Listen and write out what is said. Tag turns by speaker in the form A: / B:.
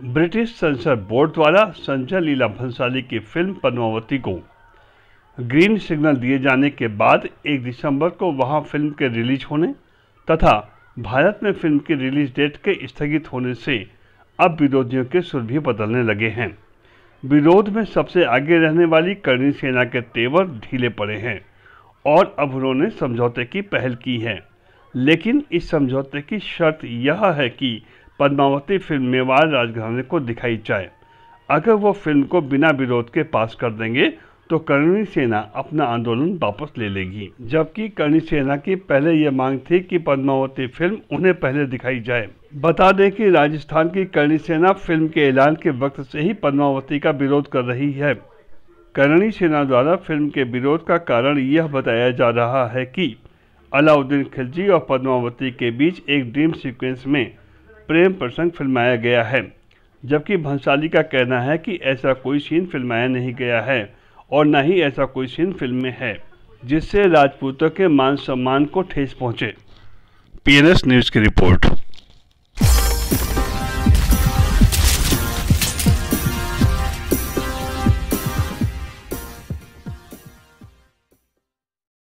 A: British sensor board द्वारा संजय लीला भंसाली की film Padmavati को ग्रीन सिग्नल दिए जाने के बाद 1 दिसंबर को वहाँ फ़िल्म के रिलीज़ होने तथा भारत में फ़िल्म की रिलीज़ डेट के स्थगित होने से अब विरोधियों के सुर भी बदलने लगे हैं। विरोध में सबसे आगे रहने वाली करणी सेना के तेवर ढीले पड़े हैं और अब उन्होंने समझौते की पहल की है। लेकिन इस समझौते की शर्त यह है कि पद्मावती फ़िल्म मेवाड़ राजघराने को दिखाई जाए। अगर वो फ़िल्म को बिना विरोध के पास कर देंगे तो करणी सेना अपना आंदोलन वापस ले लेगी। जबकि करणी सेना की पहले ये मांग थी कि पद्मावती फ़िल्म उन्हें पहले दिखाई जाए। बता दें कि राजस्थान की करणी सेना फ़िल्म के ऐलान के वक्त से ही पद्मावती का विरोध कर रही है। करणी सेना द्वारा फ़िल्म के विरोध का कारण यह बताया जा रहा है कि अलाउद्दीन खिलजी और पद्मावती के बीच एक ड्रीम सीक्वेंस में प्रेम प्रसंग फिल्माया गया है, जबकि भंसाली का कहना है कि ऐसा कोई सीन फिल्माया नहीं गया है और न ही ऐसा कोई सीन फ़िल्म में है, जिससे राजपूतों के मान सम्मान को ठेस पहुँचे।
B: पीएनएस न्यूज़ की रिपोर्ट।